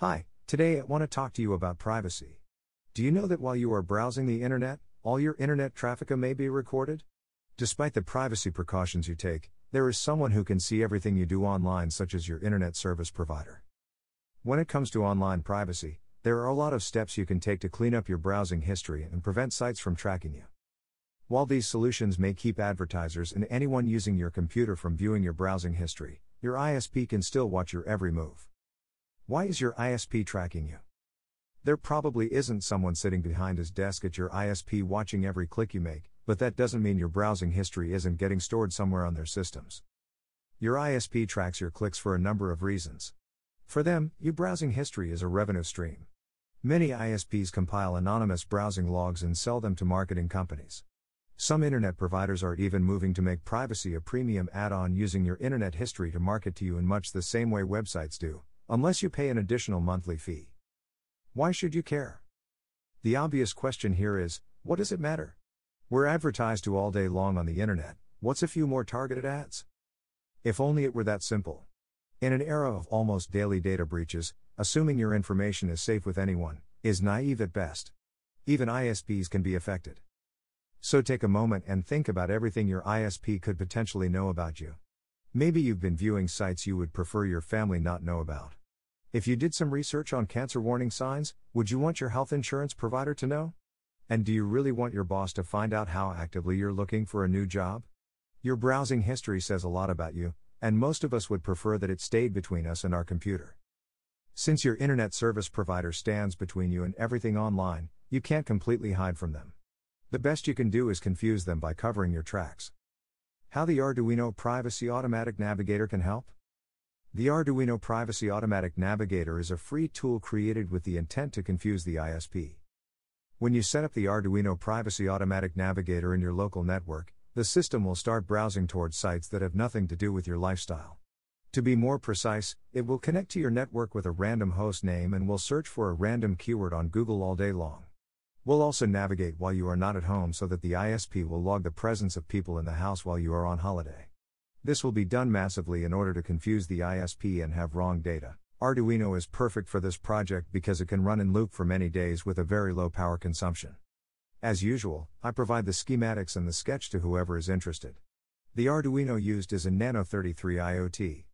Hi, today I want to talk to you about privacy. Do you know that while you are browsing the internet, all your internet traffic may be recorded? Despite the privacy precautions you take, there is someone who can see everything you do online, such as your internet service provider. When it comes to online privacy, there are a lot of steps you can take to clean up your browsing history and prevent sites from tracking you. While these solutions may keep advertisers and anyone using your computer from viewing your browsing history, your ISP can still watch your every move. Why is your ISP tracking you? There probably isn't someone sitting behind his desk at your ISP watching every click you make, but that doesn't mean your browsing history isn't getting stored somewhere on their systems. Your ISP tracks your clicks for a number of reasons. For them, your browsing history is a revenue stream. Many ISPs compile anonymous browsing logs and sell them to marketing companies. Some internet providers are even moving to make privacy a premium add on using your internet history to market to you in much the same way websites do, unless you pay an additional monthly fee. Why should you care? The obvious question here is what does it matter? We're advertised to all day long on the internet, what's a few more targeted ads? If only it were that simple. In an era of almost daily data breaches, assuming your information is safe with anyone is naive at best. Even ISPs can be affected. So take a moment and think about everything your ISP could potentially know about you. Maybe you've been viewing sites you would prefer your family not know about. If you did some research on cancer warning signs, would you want your health insurance provider to know? And do you really want your boss to find out how actively you're looking for a new job? Your browsing history says a lot about you, and most of us would prefer that it stayed between us and our computer. Since your internet service provider stands between you and everything online, you can't completely hide from them. The best you can do is confuse them by covering your tracks. How the Arduino Privacy Automatic Navigator can help? The Arduino Privacy Automatic Navigator is a free tool created with the intent to confuse the ISP. When you set up the Arduino Privacy Automatic Navigator in your local network, the system will start browsing towards sites that have nothing to do with your lifestyle. To be more precise, it will connect to your network with a random host name and will search for a random keyword on Google all day long. We'll also navigate while you are not at home so that the ISP will log the presence of people in the house while you are on holiday. This will be done massively in order to confuse the ISP and have wrong data. Arduino is perfect for this project because it can run in loop for many days with a very low power consumption. As usual, I provide the schematics and the sketch to whoever is interested. The Arduino used is a Nano 33 IoT.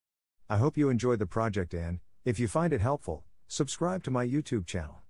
I hope you enjoyed the project and, if you find it helpful, subscribe to my YouTube channel.